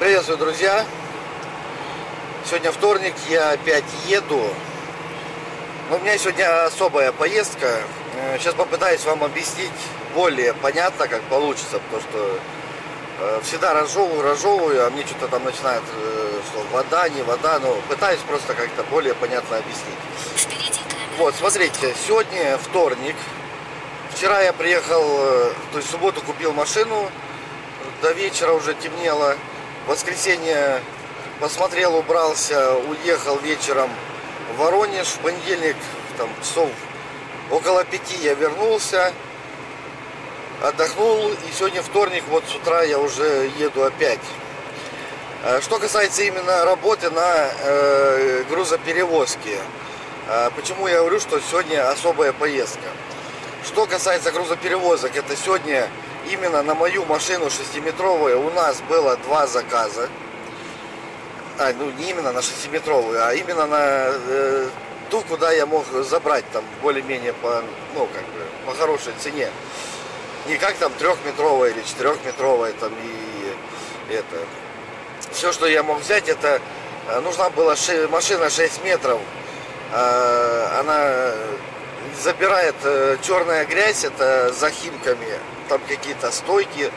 Приветствую, друзья! Сегодня вторник, я опять еду. Но у меня сегодня особая поездка. Э, Сейчас попытаюсь вам объяснить более понятно, как получится, потому что э, всегда разжевываю, разжевываю, а мне что-то там начинает, э, что вода, не вода, но пытаюсь просто как-то более понятно объяснить. Вот, смотрите, сегодня вторник. Вчера я приехал, то есть в субботу купил машину, до вечера уже темнело. Воскресенье посмотрел, убрался, уехал вечером в Воронеж. В понедельник, там, часов около пяти я вернулся, отдохнул. И сегодня вторник, вот с утра я уже еду опять. Э, Что касается именно работы на э, грузоперевозке, э, почему я говорю, что сегодня особая поездка? Что касается грузоперевозок, это сегодня именно на мою машину 6-метровую у нас было два заказа. А, ну не именно на 6-метровую, а именно на э, ту, куда я мог забрать там более-менее по, ну, как бы, по хорошей цене. Не как там трехметровая или четырехметровая там и это. Все, что я мог взять, это э, нужна была ши- машина 6 метров. Э, Она забирает э, черная грязь, это за химками, там какие-то стойки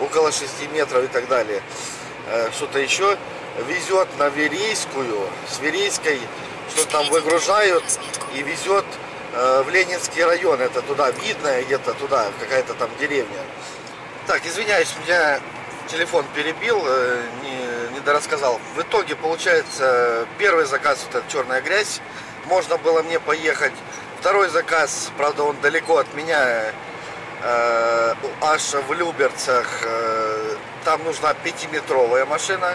около 6 метров и так далее. Э, Что-то еще везет на Верейскую, с Верейской, что там выгружают и везет э, в Ленинский район, это туда, видно где-то туда, какая-то там деревня. Так, извиняюсь, меня телефон перебил, не, не дорассказал. В итоге, получается, первый заказ, вот эта черная грязь, можно было мне поехать. Второй заказ, правда, он далеко от меня, э, аж в Люберцах. э, там нужна пятиметровая машина.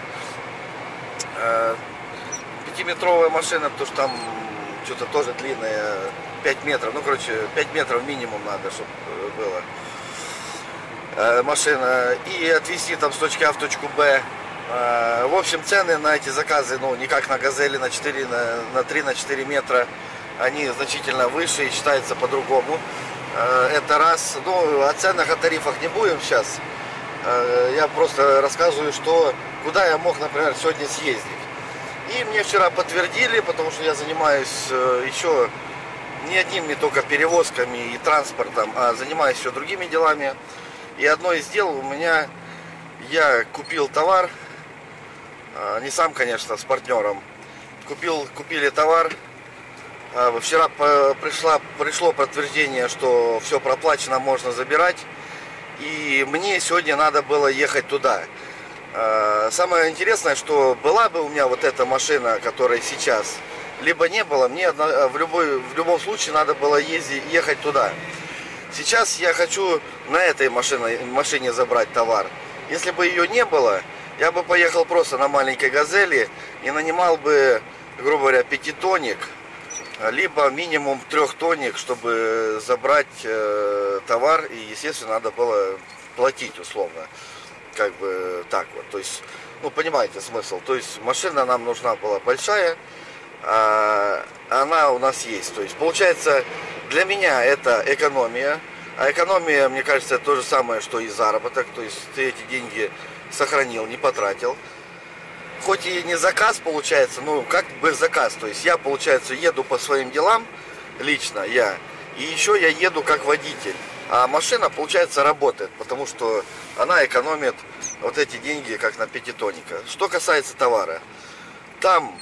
Э, пятиметровая машина, потому что там что-то тоже длинное, 5 метров. Ну, короче, 5 метров минимум надо, чтобы было э, машина и отвезти там с точки А в точку Б. Э, В общем, цены на эти заказы, ну, не как на Газели на 4, на, на 3, на 4 метра, они значительно выше и считаются по-другому. Э, Это раз. Ну, о ценах, о тарифах не будем сейчас. Э, Я просто рассказываю, что, куда я мог, например, сегодня съездить. И мне вчера подтвердили, потому что я занимаюсь э, еще не одними только перевозками и транспортом, а занимаюсь еще другими делами. И одно из дел у меня, я купил товар, не сам, конечно, с партнером. Купил, купили товар. А, Вчера пришла, пришло подтверждение, что все проплачено, можно забирать. И мне сегодня надо было ехать туда. А, Самое интересное, что была бы у меня вот эта машина, которая сейчас, либо не было, мне одна- в, любой, в любом случае надо было ездить, ехать туда. Сейчас я хочу на этой машине, машине забрать товар. Если бы ее не было, я бы поехал просто на маленькой газели и нанимал бы, грубо говоря, пятитонник, либо минимум трехтонник, чтобы забрать э, товар. И, естественно, надо было платить условно. Как бы так вот. То есть, ну, понимаете смысл. То есть, машина нам нужна была большая, а она у нас есть. То есть, получается, для меня это экономия. А экономия, мне кажется, то же самое, что и заработок. То есть, ты эти деньги сохранил, не потратил. Хоть и не заказ получается, ну, как бы заказ. То есть, я, получается, еду по своим делам, лично я. И еще я еду как водитель. А машина, получается, работает, потому что она экономит вот эти деньги, как на пятитонника. Что касается товара, там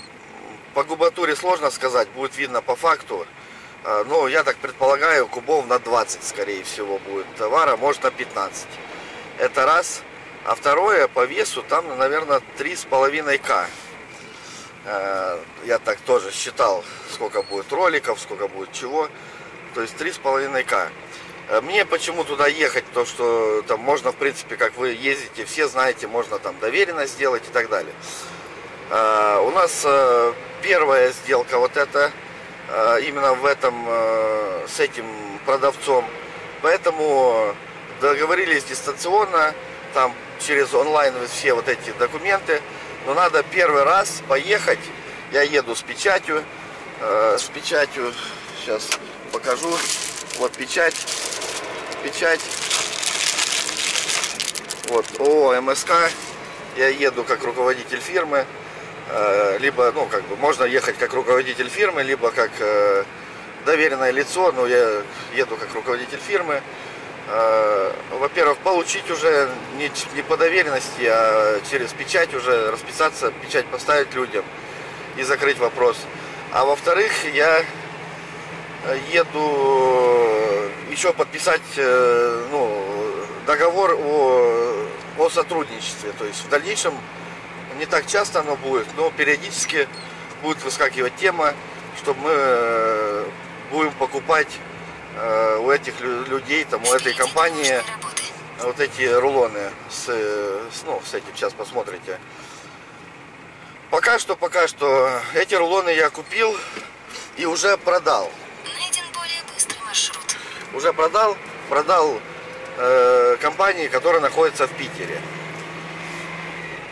по губатуре сложно сказать, будет видно по факту. А, Но я так предполагаю, кубов на 20, скорее всего, будет товара, может на 15. Это раз. А второе, по весу, там, наверное, 3,5К. Э, Я так тоже считал, сколько будет роликов, сколько будет чего. То есть 3,5К. Э, Мне почему туда ехать, то что там можно, в принципе, как вы ездите, все знаете, можно там доверенность сделать и так далее. Э, У нас первая сделка вот эта, именно в этом, с этим продавцом. Поэтому договорились дистанционно, там через онлайн все вот эти документы. Но надо первый раз поехать. Я еду с печатью, э, с печатью, сейчас покажу. Вот печать, печать. Вот, о, МСК. Я еду как руководитель фирмы, э, либо, ну, как бы, можно ехать как руководитель фирмы, либо как э, доверенное лицо, но я еду как руководитель фирмы. Э, во-первых, получить уже не, не по доверенности, а через печать уже расписаться, печать поставить людям и закрыть вопрос. А во-вторых, я еду еще подписать ну, договор о, о сотрудничестве. То есть в дальнейшем не так часто оно будет, но периодически будет выскакивать тема, что мы будем покупать э, у этих людей, там, у этой компании вот эти рулоны с, с, ну, с этим сейчас посмотрите. Пока что, пока что эти рулоны я купил и уже продал. Найден более быстрый маршрут. Уже продал, продал э, компании, которая находится в Питере.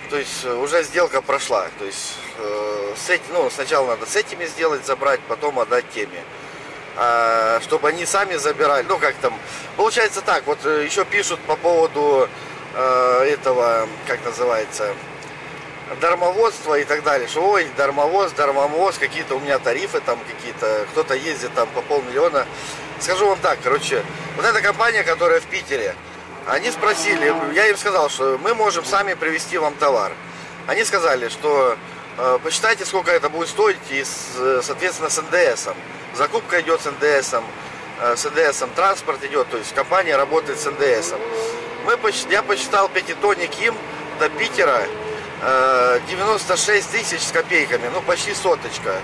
То есть уже сделка прошла. То есть э, с эти, ну, сначала надо с этими сделать, забрать, потом отдать теме. А, чтобы они сами забирали. Ну, как там. Получается так, вот э, еще пишут по поводу э, этого, как называется, дармоводства и так далее. Что ой, дармовоз, дармовоз, какие-то у меня тарифы там какие-то, кто-то ездит там по полмиллиона. Скажу вам так, короче, вот эта компания, которая в Питере, они спросили, я им сказал, что мы можем сами привезти вам товар. Они сказали, что э, посчитайте, сколько это будет стоить, и, с, соответственно, с НДСом. Закупка идет с НДСом, э, с НДСом транспорт идет, то есть компания работает с НДСом. Мы, я посчитал пятитонник им до Питера 96 э, тысяч с копейками, ну почти соточка.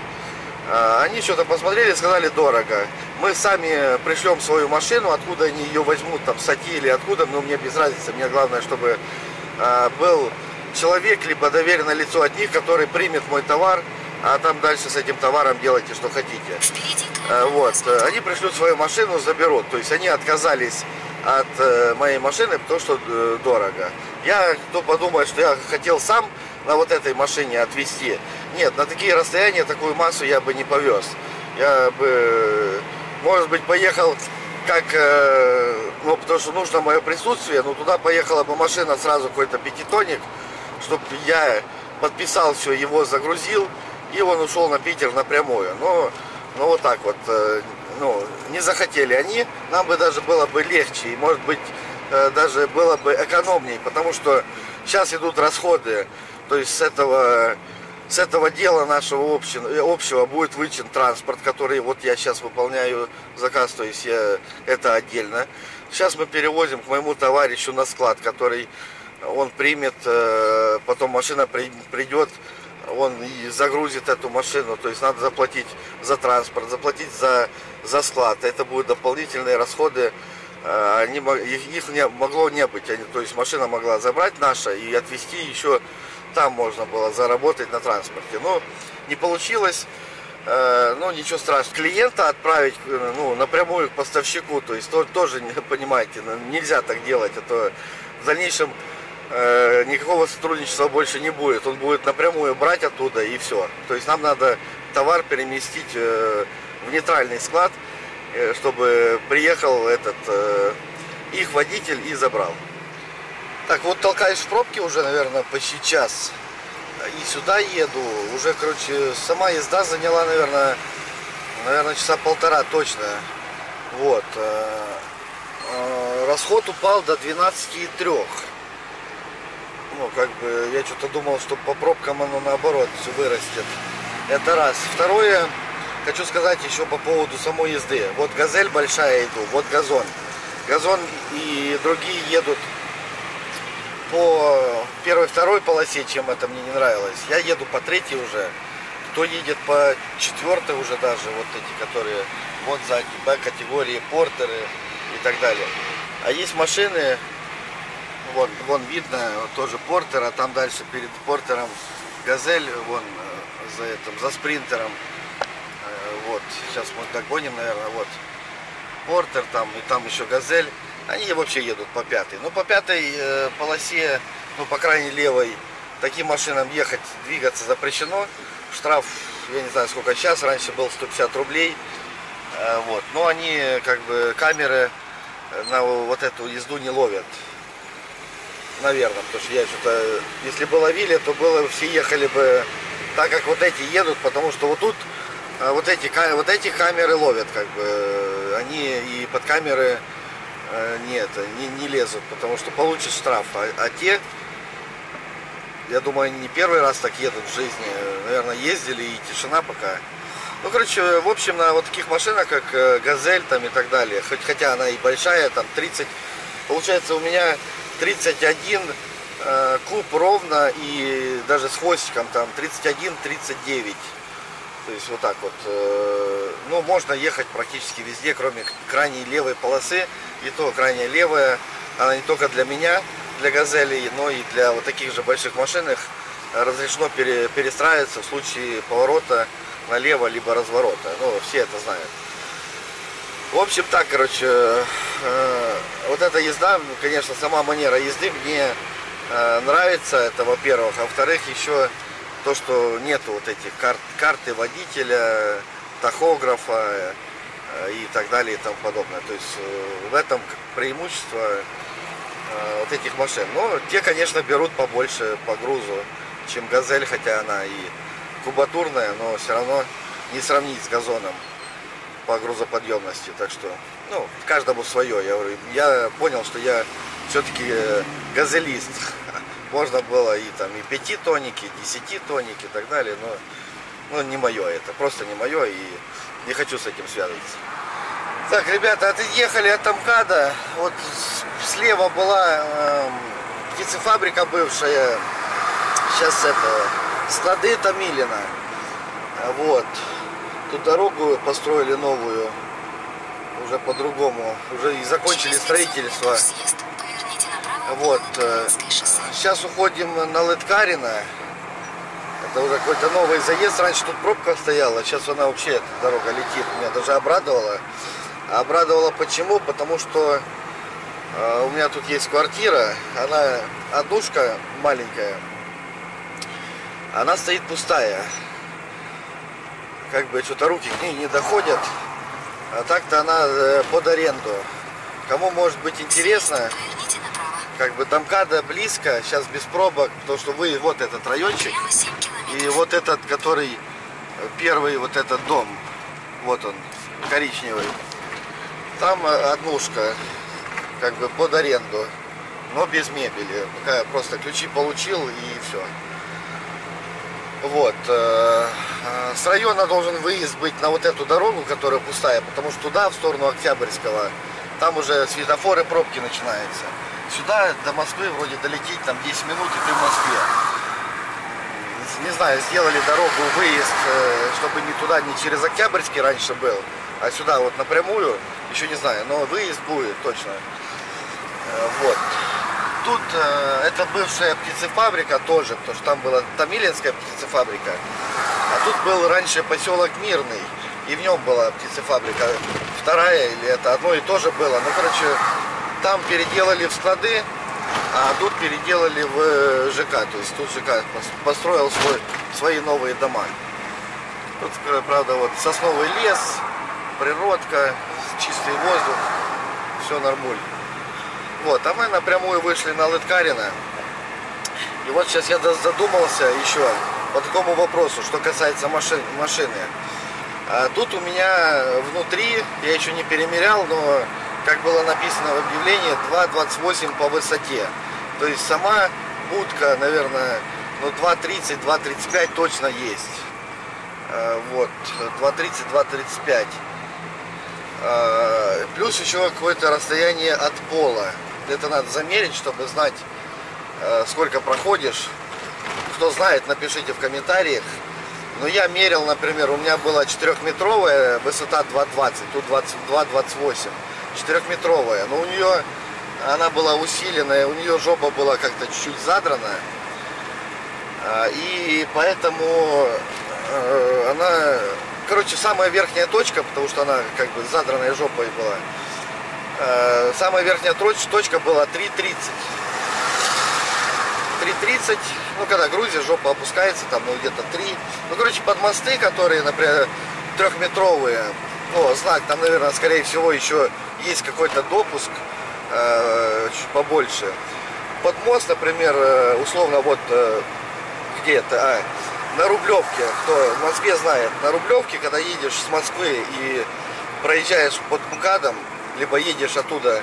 Э, они что-то посмотрели, сказали дорого. Мы сами пришлем свою машину, откуда они ее возьмут, там, сати или откуда, но мне без разницы. Мне главное, чтобы был человек, либо доверенное лицо от них, который примет мой товар, а там дальше с этим товаром делайте, что хотите. Э, вот. Они пришлют свою машину, заберут. То есть они отказались от э, моей машины, потому что э, дорого. Я, кто подумает, что я хотел сам на вот этой машине отвезти. Нет, на такие расстояния такую массу я бы не повез. Я бы, может быть, поехал как, ну, потому что нужно мое присутствие, но туда поехала бы машина сразу какой-то пятитонник, чтобы я подписал все, его загрузил, и он ушел на Питер напрямую. Но, ну вот так вот, э, ну, не захотели они, нам бы даже было бы легче, и может быть э, даже было бы экономнее, потому что сейчас идут расходы, то есть с этого, с этого дела нашего общего, общего будет вычен транспорт, который вот я сейчас выполняю заказ, то есть я, это отдельно. Сейчас мы перевозим к моему товарищу на склад, который он примет, э, потом машина придет, он и загрузит эту машину, то есть надо заплатить за транспорт, заплатить за, за склад. Это будут дополнительные расходы, э, они, их не, могло не быть, они, то есть машина могла забрать наша и отвезти еще там можно было заработать на транспорте. Но не получилось, э, ну ничего страшного. Клиента отправить э, ну, напрямую к поставщику, то есть тоже, понимаете, нельзя так делать, а в дальнейшем Э, никакого сотрудничества больше не будет. Он будет напрямую брать оттуда и все. То есть нам надо товар переместить э, в нейтральный склад, э, чтобы приехал этот их водитель и забрал. Так, вот толкаюсь в пробке уже, наверное, почти час. И сюда еду. Уже, короче, сама езда заняла, наверное, наверное, часа полтора точно. Вот. Расход упал до 12,3 ну, как бы, я что-то думал, что по пробкам оно наоборот все вырастет. Это раз. Второе, хочу сказать еще по поводу самой езды. Вот газель большая иду, вот газон. Газон и другие едут по первой, второй полосе, чем это мне не нравилось. Я еду по третьей уже. Кто едет по четвертой уже даже, вот эти, которые вот сзади, Б-категории, портеры и так далее. А есть машины, Вон, вон видно тоже Портер, а там дальше перед Портером Газель, вон э, за этим, за спринтером. Э, вот, сейчас мы догоним, наверное, вот. Портер там, и там еще Газель. Они вообще едут по пятой. Ну, по пятой э, полосе, ну, по крайней левой, таким машинам ехать, двигаться запрещено. Штраф, я не знаю, сколько сейчас, раньше был 150 рублей. Вот, но они, как бы, камеры на вот эту езду не ловят. Наверное, потому что я что-то, если бы ловили, то было, все ехали бы так, как вот эти едут, потому что вот тут а, вот эти, вот эти камеры ловят, как бы, они и под камеры э, нет, не, не лезут, потому что получат штраф, а, а те, я думаю, не первый раз так едут в жизни, наверное, ездили и тишина пока. Ну, короче, в общем, на вот таких машинах, как э, Газель там и так далее, хоть, хотя она и большая, там 30, получается у меня 31 э, куб ровно и даже с хвостиком там 31-39. То есть вот так вот. Э, ну, можно ехать практически везде, кроме крайней левой полосы. И то крайняя левая, она не только для меня, для газелей, но и для вот таких же больших машин разрешено пере, перестраиваться в случае поворота налево, либо разворота. Ну, все это знают. В общем, так, короче, э, вот эта езда, конечно, сама манера езды мне э, нравится, это во-первых. А во-вторых, еще то, что нету вот этих карт, карты водителя, тахографа э, и так далее и тому подобное. То есть э, в этом преимущество э, вот этих машин. Но те, конечно, берут побольше по грузу, чем газель, хотя она и кубатурная, но все равно не сравнить с газоном по грузоподъемности. Так что, ну, каждому свое. Я, я понял, что я все-таки э, газелист. Можно было и там и 5 тоники, и 10 тоники и так далее, но ну, не мое это, просто не мое и не хочу с этим связываться. Так, ребята, отъехали от Амкада. Вот слева была э, птицефабрика бывшая. Сейчас это склады Томилина. Вот. Тут дорогу построили новую. Уже по-другому. Уже и закончили строительство. Вот. Сейчас э, уходим на Лыткарина. Это уже какой-то новый заезд. Раньше тут пробка стояла. Сейчас она вообще, эта дорога летит. Меня даже обрадовала. Обрадовала почему? Потому что э, у меня тут есть квартира. Она однушка маленькая она стоит пустая. Как бы что-то руки к ней не доходят. А так-то она э, под аренду. Кому может быть интересно, как бы до МКАДа близко, сейчас без пробок, потому что вы вот этот райончик и вот этот, который первый вот этот дом, вот он, коричневый. Там э, однушка, как бы под аренду, но без мебели. Пока просто ключи получил и все. Вот. Э, э, с района должен выезд быть на вот эту дорогу, которая пустая, потому что туда, в сторону Октябрьского, там уже светофоры, пробки начинаются. Сюда, до Москвы, вроде долететь там 10 минут, и ты в Москве. Не знаю, сделали дорогу, выезд, э, чтобы не туда, не через Октябрьский раньше был, а сюда вот напрямую, еще не знаю, но выезд будет точно. Вот тут э, это бывшая птицефабрика тоже, потому что там была Томилинская птицефабрика. А тут был раньше поселок Мирный, и в нем была птицефабрика. Вторая или это одно и то же было. Ну, короче, там переделали в склады, а тут переделали в э, ЖК. То есть тут ЖК построил свой, свои новые дома. Тут, э, правда, вот сосновый лес, природка, чистый воздух, все нормально. Вот, а мы напрямую вышли на Лыткарина. И вот сейчас я задумался еще по такому вопросу, что касается машин, машины. А тут у меня внутри, я еще не перемерял, но как было написано в объявлении, 2,28 по высоте. То есть сама будка, наверное, ну 2,30, 2,35 точно есть. А, вот, 2,30, 2,35. А, плюс еще какое-то расстояние от пола. Это надо замерить, чтобы знать, э, сколько проходишь. Кто знает, напишите в комментариях. Но я мерил, например, у меня была 4-метровая высота 2,20, тут 22-28. 4-метровая. Но у нее она была усиленная, у нее жопа была как-то чуть-чуть задрана. А, и поэтому э, она, короче, самая верхняя точка, потому что она как бы задранная жопой была, самая верхняя точка была 3.30. 3.30, ну когда грузишь, жопа опускается, там ну где-то 3. Ну короче, под мосты, которые, например, трехметровые, ну знак, там, наверное, скорее всего еще есть какой-то допуск, э, чуть побольше. под мост, например, э, условно вот э, где это, а, на Рублевке, кто в Москве знает, на Рублевке, когда едешь с Москвы и проезжаешь под МКАДом, либо едешь оттуда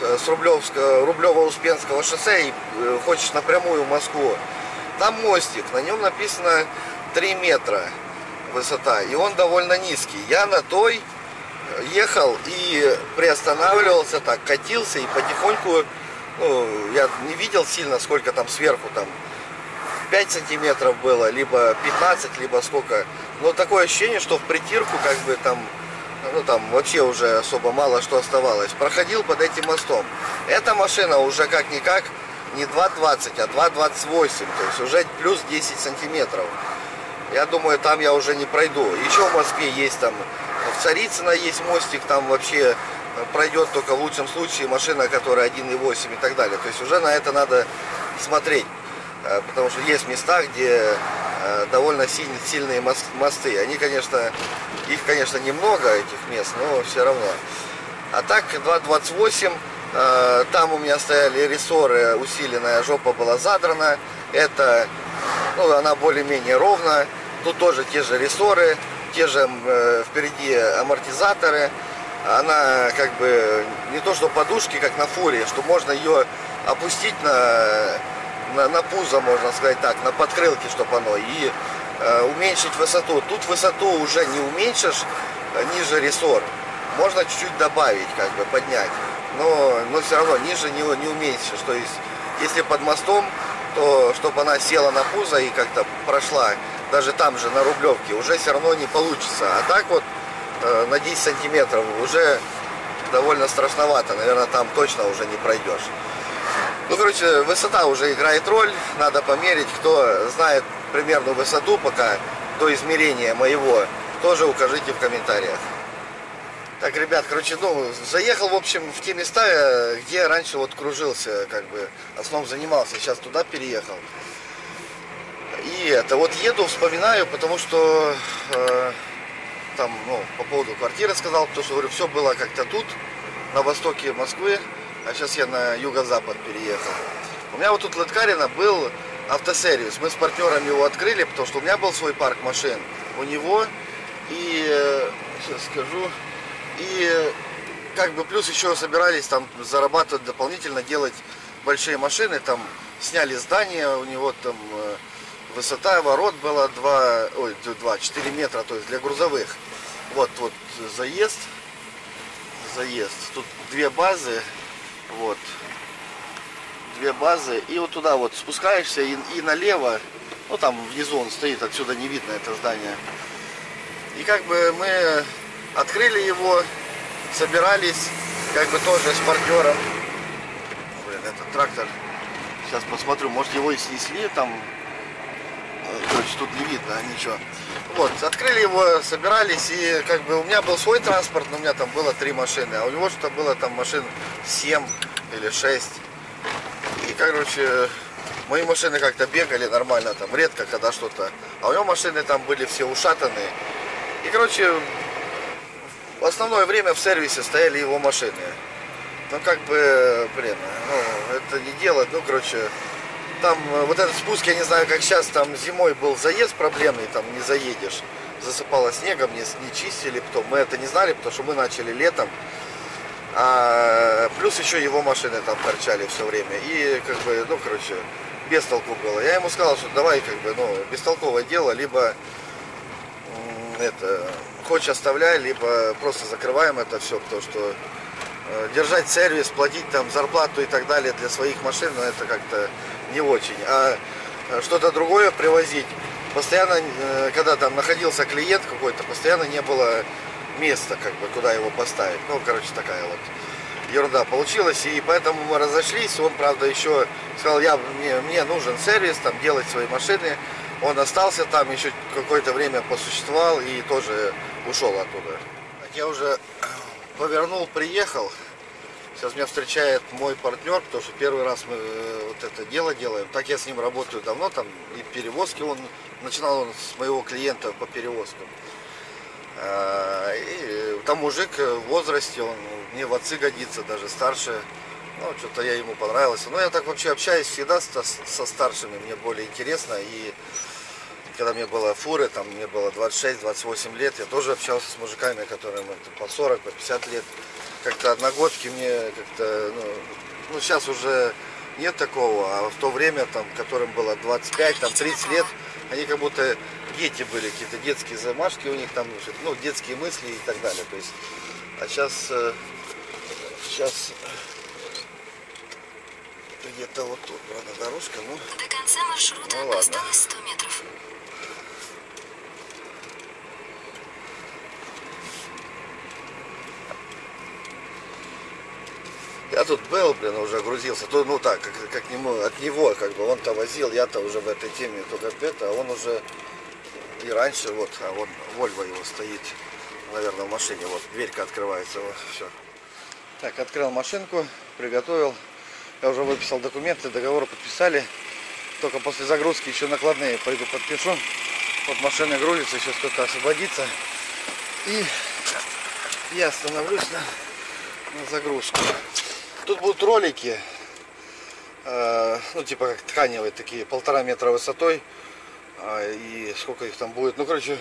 э, с Рублевского, Рублево-Успенского шоссе и э, хочешь напрямую в Москву, там мостик, на нем написано 3 метра высота, и он довольно низкий. Я на той ехал и приостанавливался так, катился и потихоньку, ну, я не видел сильно, сколько там сверху, там 5 сантиметров было, либо 15, либо сколько. Но такое ощущение, что в притирку как бы там, ну там вообще уже особо мало что оставалось. Проходил под этим мостом. Эта машина уже как-никак не 2,20, а 2,28, то есть уже плюс 10 сантиметров. Я думаю, там я уже не пройду. Еще в Москве есть там, в Царицыно есть мостик, там вообще пройдет только в лучшем случае машина, которая 1,8 и так далее. То есть уже на это надо смотреть. Э, потому что есть места, где э, довольно сильные мосты. Они, конечно, их, конечно, немного, этих мест, но все равно. А так, 2.28, э, там у меня стояли рессоры, усиленная жопа была задрана. Это, ну, она более-менее ровно. Тут тоже те же рессоры, те же впереди амортизаторы. Она как бы не то что подушки, как на фуре, что можно ее опустить на на, на пузо, можно сказать так, на подкрылке, чтобы оно, и э, уменьшить высоту. Тут высоту уже не уменьшишь э, ниже рессор. Можно чуть-чуть добавить, как бы поднять, но, но все равно ниже не, не уменьшишь. То есть, если под мостом, то чтобы она села на пузо и как-то прошла, даже там же на Рублевке, уже все равно не получится. А так вот э, на 10 сантиметров уже довольно страшновато. Наверное, там точно уже не пройдешь. Ну, короче, высота уже играет роль. Надо померить. Кто знает примерную высоту пока до измерения моего, тоже укажите в комментариях. Так, ребят, короче, ну, заехал, в общем, в те места, где раньше вот кружился, как бы, основном занимался. Сейчас туда переехал. И это, вот еду, вспоминаю, потому что э, там, ну, по поводу квартиры сказал, потому что, говорю, все было как-то тут, на востоке Москвы а сейчас я на юго-запад переехал. У меня вот тут в Латкарина был автосервис. Мы с партнерами его открыли, потому что у меня был свой парк машин. У него и, сейчас скажу, и как бы плюс еще собирались там зарабатывать дополнительно, делать большие машины, там сняли здание, у него там э, высота ворот была 2, ой, 2, 4 метра, то есть для грузовых. Вот, вот заезд, заезд. Тут две базы, вот. Две базы. И вот туда вот спускаешься и, и налево. Ну там внизу он стоит, отсюда не видно это здание. И как бы мы открыли его, собирались, как бы тоже с партнером. Блин, этот трактор. Сейчас посмотрю, может его и снесли там. Короче, тут не видно ничего. Вот, открыли его, собирались, и как бы у меня был свой транспорт, но у меня там было три машины, а у него что-то было там машин 7 или 6. И, короче, мои машины как-то бегали нормально, там, редко когда что-то. А у него машины там были все ушатанные. И, короче, в основное время в сервисе стояли его машины. Ну, как бы, блин, ну, это не делать, ну, короче, там э, вот этот спуск, я не знаю, как сейчас, там зимой был заезд проблемный, там не заедешь. Засыпало снегом, не, не чистили, потом мы это не знали, потому что мы начали летом. А, плюс еще его машины там торчали все время. И как бы, ну, короче, без толку было. Я ему сказал, что давай, как бы, ну, бестолковое дело, либо это, хочешь оставляй, либо просто закрываем это все, потому что э, держать сервис, платить там зарплату и так далее для своих машин, ну, это как-то не очень. А э, что-то другое привозить, постоянно, э, когда там находился клиент какой-то, постоянно не было места, как бы, куда его поставить. Ну, короче, такая вот ерунда получилась. И поэтому мы разошлись. Он, правда, еще сказал, я, мне, мне нужен сервис, там, делать свои машины. Он остался там, еще какое-то время посуществовал и тоже ушел оттуда. Я уже повернул, приехал. Сейчас меня встречает мой партнер, потому что первый раз мы э, вот это дело делаем. Так я с ним работаю давно, там и перевозки он начинал он с моего клиента по перевозкам. А, и там мужик в возрасте, он мне в отцы годится, даже старше. Ну, что-то я ему понравился. Но я так вообще общаюсь всегда со, со старшими, мне более интересно. И когда мне было фуры, там мне было 26-28 лет, я тоже общался с мужиками, которым по 40, по 50 лет. Как-то одногодки мне как-то, ну, ну, сейчас уже нет такого, а в то время, там, которым было 25, там, 30 лет, они как будто дети были, какие-то детские замашки у них там, ну, детские мысли и так далее. То есть, а сейчас, сейчас где-то вот тут, правда, дорожка, ну. До конца маршрута Ну, ладно. осталось 100 метров. Я тут был, блин, уже грузился. То, ну так, как, как нему, от него, как бы, он-то возил, я-то уже в этой теме только это, а он уже и раньше, вот, а вон Вольво его стоит, наверное, в машине, вот, дверька открывается, вот, все. Так, открыл машинку, приготовил. Я уже выписал документы, договор подписали. Только после загрузки еще накладные пойду подпишу. Вот машина грузится, сейчас только освободится. И я остановлюсь на, на загрузку. Тут будут ролики, э, ну типа как тканевые такие, полтора метра высотой. А, и сколько их там будет. Ну, короче,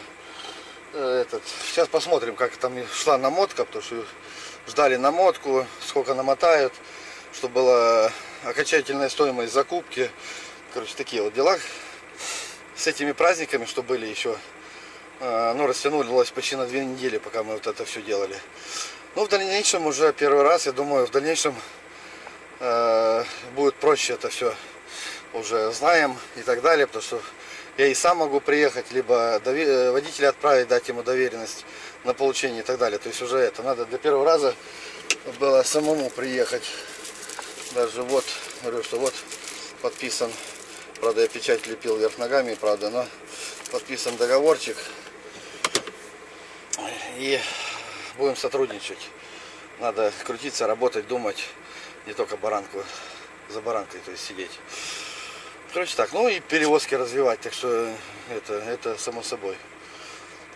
э, этот, сейчас посмотрим, как там шла намотка, потому что ждали намотку, сколько намотают, чтобы была окончательная стоимость закупки. Короче, такие вот дела. С этими праздниками, что были еще, э, ну, растянулось почти на две недели, пока мы вот это все делали. Ну, в дальнейшем уже первый раз, я думаю, в дальнейшем э, будет проще это все уже знаем и так далее, потому что я и сам могу приехать, либо э, водителя отправить, дать ему доверенность на получение и так далее. То есть уже это надо для первого раза было самому приехать. Даже вот, говорю, что вот подписан, правда я печать лепил вверх ногами, правда, но подписан договорчик. И будем сотрудничать. Надо крутиться, работать, думать, не только баранку за баранкой, то есть сидеть. Короче так, ну и перевозки развивать, так что это, это само собой.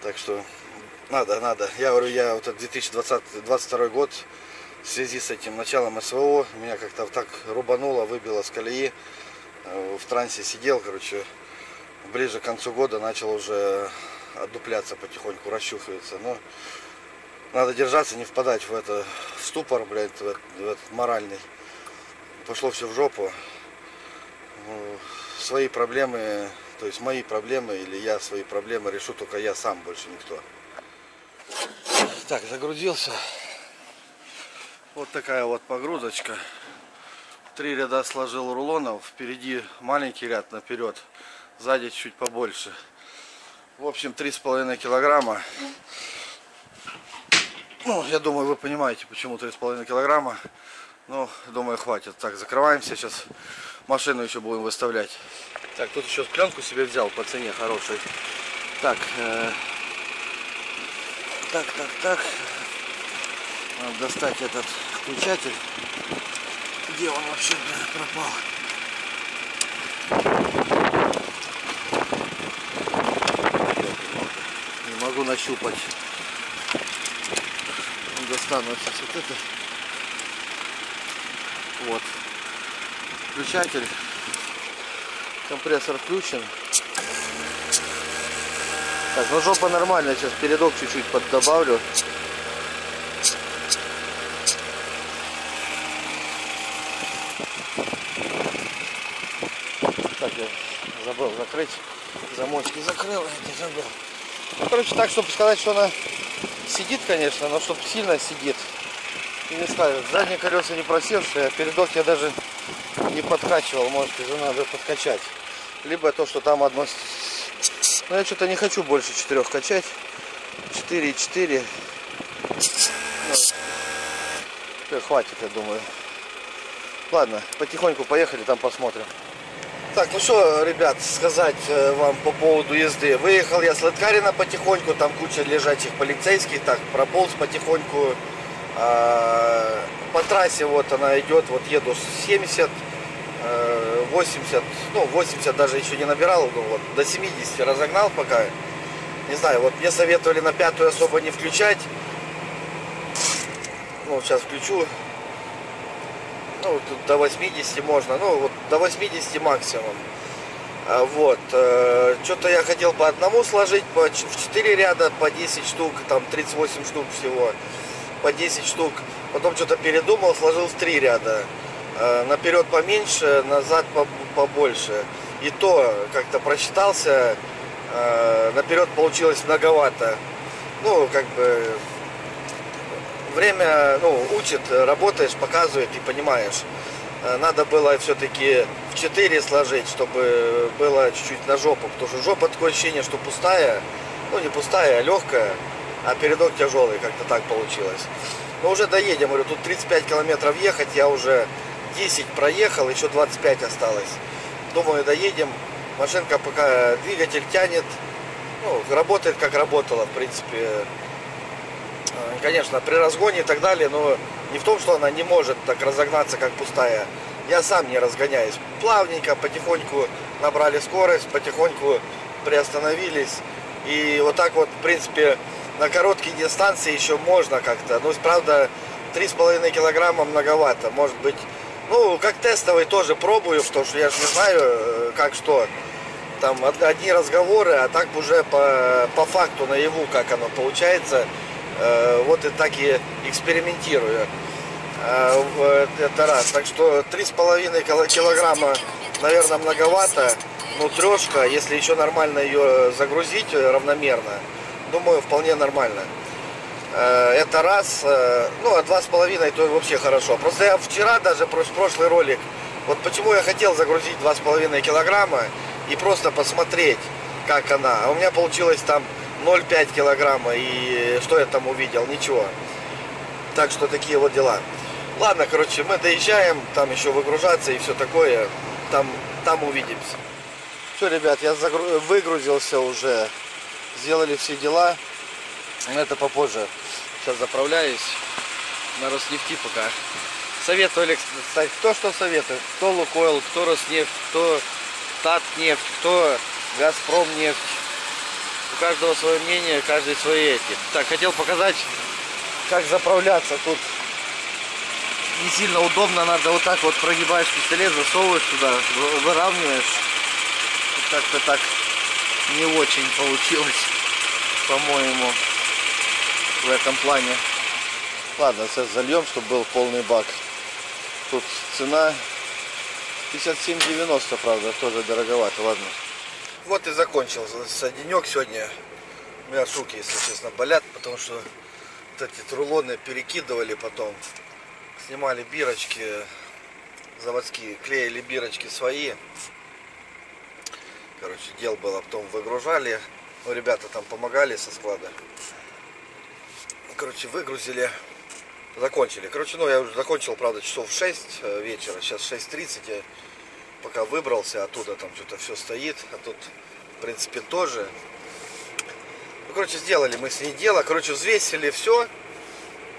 Так что надо, надо. Я говорю, я вот этот 2022 год в связи с этим началом СВО меня как-то так рубануло, выбило с колеи. Э, В трансе сидел, короче, ближе к концу года начал уже отдупляться потихоньку, расчухиваться. Но надо держаться, не впадать в это в ступор, блядь, в этот, в этот моральный. Пошло все в жопу. Ну, Свои проблемы, то есть мои проблемы или я свои проблемы решу только я сам, больше никто. Так, загрузился. Вот такая вот погрузочка. Три ряда сложил рулонов. Впереди маленький ряд наперед. Сзади чуть побольше. В общем, три с половиной килограмма. Ну, я думаю, вы понимаете, почему три с половиной килограмма. Ну, думаю, хватит. Так, закрываемся. Сейчас машину еще будем выставлять. Так, тут еще пленку себе взял по цене хорошей. Так, э, так, так, так. Надо достать этот включатель. Где он вообще пропал? Не могу нащупать. Достану сейчас вот это. Вот. Включатель. Компрессор включен. Так, ну жопа нормальная, сейчас передок чуть-чуть поддобавлю. Так, я забыл закрыть. Замочки закрыл, я забыл. Ну, короче, так, чтобы сказать, что она сидит, конечно, но чтобы сильно сидит. И не знаю, задние колеса не просевшие, а передок я даже не подкачивал, может уже надо подкачать. Либо то, что там одно... Но я что-то не хочу больше четырех качать. 4,4. Ну, э, хватит, я думаю. Ладно, потихоньку поехали, там посмотрим. Так, ну что, ребят, сказать э, вам по поводу езды. Выехал я с Лыткарина потихоньку, там куча лежачих полицейских, так, прополз потихоньку. А, По трассе вот она идет, вот еду с 70, э, 80, ну 80 даже еще не набирал, ну, вот, до 70 разогнал пока. Не знаю, вот мне советовали на пятую особо не включать. Ну, сейчас включу. Ну, до 80 можно, ну, вот до 80 максимум. А, Вот. Что-то я хотел по одному сложить, по, в 4 ряда, по 10 штук, там 38 штук всего, по 10 штук. Потом что-то передумал, сложил в 3 ряда. Э, Наперед поменьше, назад по- побольше. И то как-то просчитался, э, наперед получилось многовато. Ну, как бы время ну, учит, работаешь, показывает и понимаешь. Э, Надо было все-таки в 4 сложить, чтобы было чуть-чуть на жопу. Потому что жопа такое ощущение, что пустая. Ну, не пустая, а легкая. А передок тяжелый, как-то так получилось. Но уже доедем, говорю, тут 35 километров ехать, я уже 10 проехал, еще 25 осталось. Думаю, доедем. Машинка пока двигатель тянет. Ну, работает как работала, в принципе. Конечно, при разгоне и так далее, но не в том, что она не может так разогнаться, как пустая. Я сам не разгоняюсь. Плавненько, потихоньку набрали скорость, потихоньку приостановились. И вот так вот, в принципе, на короткие дистанции еще можно как-то. Ну, правда, 3,5 килограмма многовато. Может быть, ну, как тестовый тоже пробую, потому что я же не знаю, э, как что. Там од- одни разговоры, а так уже по, по факту наяву, как оно получается. Э, Вот и так и экспериментирую. Э, Это раз. Так что 3,5 кило- килограмма, наверное, многовато. Ну, трешка, если еще нормально ее загрузить э, равномерно, думаю, вполне нормально. Это раз. Ну, а два с половиной то вообще хорошо. Просто я вчера даже прош- прошлый ролик, вот почему я хотел загрузить два с половиной килограмма и просто посмотреть, как она. А у меня получилось там 0,5 килограмма. И что я там увидел? Ничего. Так что такие вот дела. Ладно, короче, мы доезжаем, там еще выгружаться и все такое. Там, там увидимся. Все, ребят, я загру- выгрузился уже. Сделали все дела. Но это попозже. Сейчас заправляюсь на Роснефти пока. Алекс, кстати, кто что советует? Кто Лукойл, кто Роснефть, кто Татнефть, кто Газпромнефть. Каждого свое мнение, каждый свои эти. Так, хотел показать, как заправляться. Тут не сильно удобно, надо вот так вот прогибаешь пистолет, засовываешь туда, вы- выравниваешь. Как-то так не очень получилось, по-моему, в этом плане. Ладно, сейчас зальем, чтобы был полный бак. Тут цена 57,90, правда, тоже дороговато, ладно. Вот и закончился денек сегодня. У меня руки, если честно, болят, потому что вот эти рулоны перекидывали потом. Снимали бирочки заводские, клеили бирочки свои. Короче, дел было, потом выгружали. Ну, ребята там помогали со склада. Короче, выгрузили, закончили. Короче, ну, я уже закончил, правда, часов в 6 э, вечера. Сейчас 6.30 я пока выбрался оттуда, там что-то все стоит. А тут, в принципе, тоже. Ну, короче, сделали мы с ней дело. Короче, взвесили все.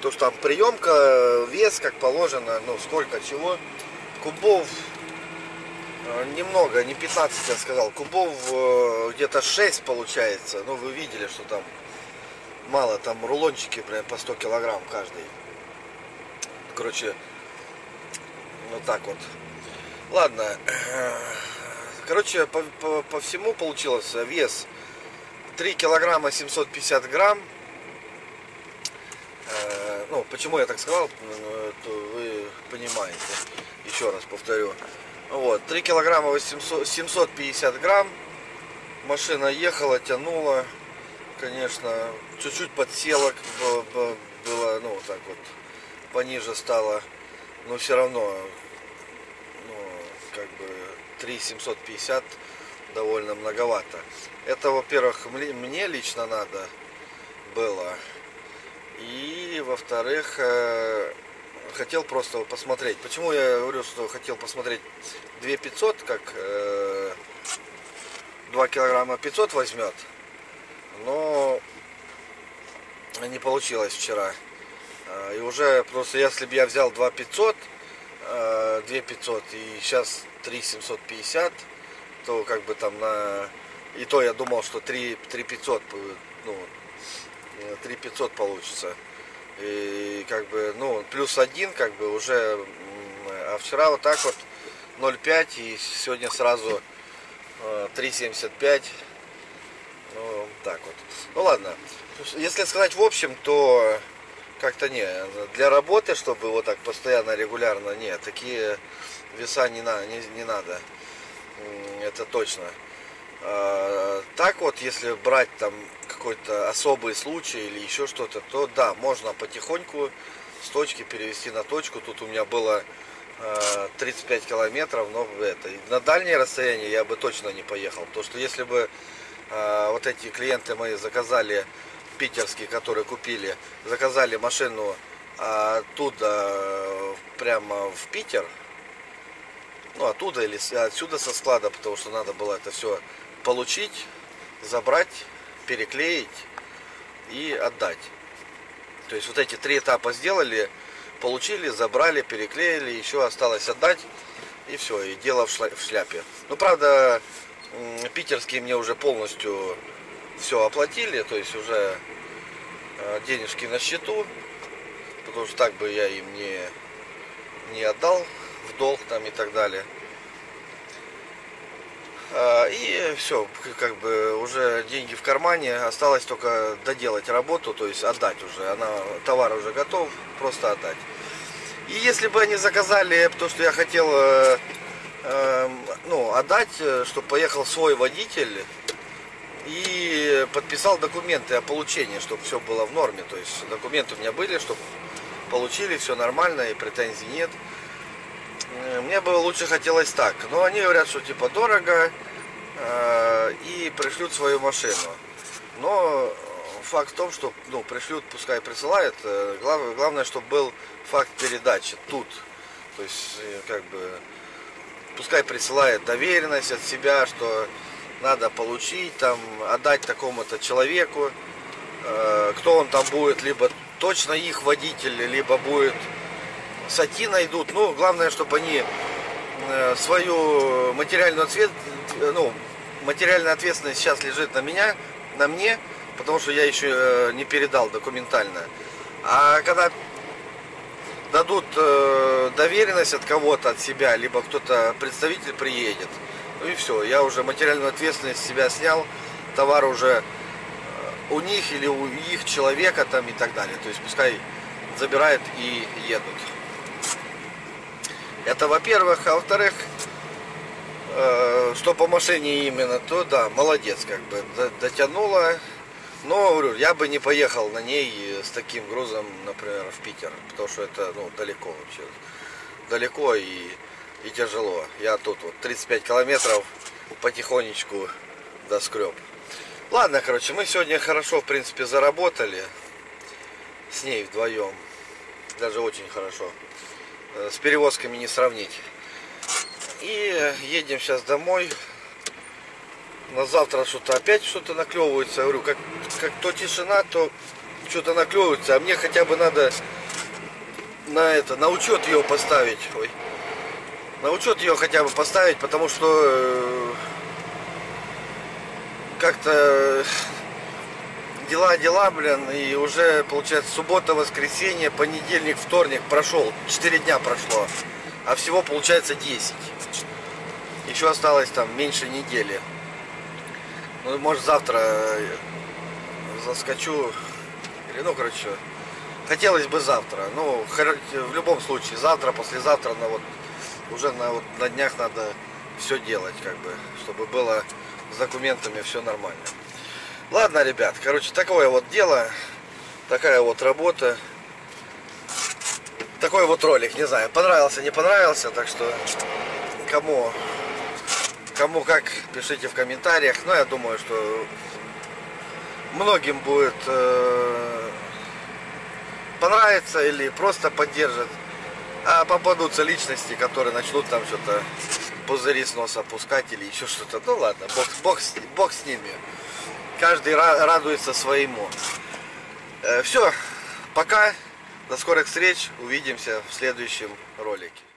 То, что там приемка, вес, как положено, ну, сколько чего. Кубов э, немного, не 15 я сказал. Кубов э, где-то 6 получается. Ну, вы видели, что там мало. Там рулончики прям по 100 килограмм каждый. Короче, вот так вот. Ладно. Короче, по, по- по всему получилось вес 3 килограмма 750 грамм. Э, Ну, почему я так сказал, э, то вы понимаете. Еще раз повторю. Вот, 3 килограмма 800, 750 грамм. Машина ехала, тянула, конечно. Чуть-чуть б- было, ну, вот так вот, пониже стало. Но все равно, как бы 3 750 довольно многовато. Это, во-первых, мне- лично надо было. И, во-вторых, э, хотел просто посмотреть. Почему я говорю, что хотел посмотреть 2500, как э, 2 килограмма 500 возьмет. Но не получилось вчера. Э, И уже просто если бы я взял 2 500, э, 2 500 и сейчас 3 750, то как бы там на... И то я думал, что 3, 3 500, ну, 3 500 получится. И как бы, ну, плюс один, как бы уже А вчера вот так вот 0,5 и сегодня сразу э, 3,75. Ну, так вот. Ну ладно. Если сказать в общем, то как-то не. Для работы, чтобы вот так постоянно, регулярно, нет. Такие веса не, на, не, не надо. Это точно. А, Так вот, если брать там какой-то особый случай или еще что-то, то да, можно потихоньку с точки перевести на точку. Тут у меня было э, 35 километров, но это, на дальние расстояния я бы точно не поехал. Потому что если бы э, вот эти клиенты мои заказали, питерские, которые купили, заказали машину оттуда э, прямо в Питер, ну оттуда или отсюда со склада, потому что надо было это все получить, забрать, переклеить и отдать. То есть вот эти три этапа сделали, получили, забрали, переклеили, еще осталось отдать и все, и дело в, шляпе. Ну правда, питерские мне уже полностью все оплатили, то есть уже э, денежки на счету, потому что так бы я им не, не отдал в долг там и так далее. А, И все, как бы уже деньги в кармане, осталось только доделать работу, то есть отдать уже. Она, товар уже готов, просто отдать. И если бы они заказали то, что я хотел э, эм, ну, отдать, чтобы поехал свой водитель и подписал документы о получении, чтобы все было в норме. То есть документы у меня были, чтобы получили, все нормально и претензий нет. Э, Мне бы лучше хотелось так. Но они говорят, что типа дорого э, и пришлют свою машину. Но факт в том, что ну, пришлют, пускай присылают. э, глав- главное, чтобы был факт передачи тут. То есть, как бы, пускай присылает доверенность от себя, что надо получить, там, отдать такому-то человеку. Э, кто он там будет, либо точно их водитель, либо будет сати найдут. Ну, главное, чтобы они э, свою материальную ответ, ну, материальная ответственность сейчас лежит на меня, на мне, потому что я еще э, не передал документально. А когда дадут доверенность от кого-то, от себя, либо кто-то, представитель приедет, ну и все, я уже материальную ответственность с себя снял, товар уже э, у них или у их человека там и так далее. То есть пускай забирают и едут. Это во-первых. А во-вторых, э, что по машине именно, то да, молодец, как бы до- дотянула. Но, говорю, я бы не поехал на ней с таким грузом, например, в Питер, потому что это, ну, далеко вообще. Далеко и, и тяжело. Я тут вот 35 километров потихонечку доскреб. Ладно, короче, мы сегодня хорошо, в принципе, заработали с ней вдвоем. Даже очень хорошо. Э, С перевозками не сравнить. И едем сейчас домой. На завтра что-то опять что-то наклевывается. Я говорю, как, как то тишина, то что-то наклевывается. А мне хотя бы надо на это, на учет ее поставить. Ой. На учет ее хотя бы поставить, потому что э, как-то дела, дела, блин, и уже, получается, суббота, воскресенье, понедельник, вторник прошел, 4 дня прошло, а всего, получается, 10. Еще осталось там меньше недели. Ну, может, завтра э, заскочу, или, ну, короче, хотелось бы завтра, ну, в любом случае, завтра, послезавтра, на вот, уже на, вот, на днях надо все делать, как бы, чтобы было с документами все нормально. Ладно, ребят, короче, такое вот дело, такая вот работа, такой вот ролик, не знаю, понравился, не понравился, так что кому, кому как, пишите в комментариях, но я думаю, что многим будет э, понравится или просто поддержат, а попадутся личности, которые начнут там что-то пузыри с носа пускать или еще что-то, ну ладно, бог, бог, бог с ними каждый ра- радуется своему. все, пока, до скорых встреч, увидимся в следующем ролике.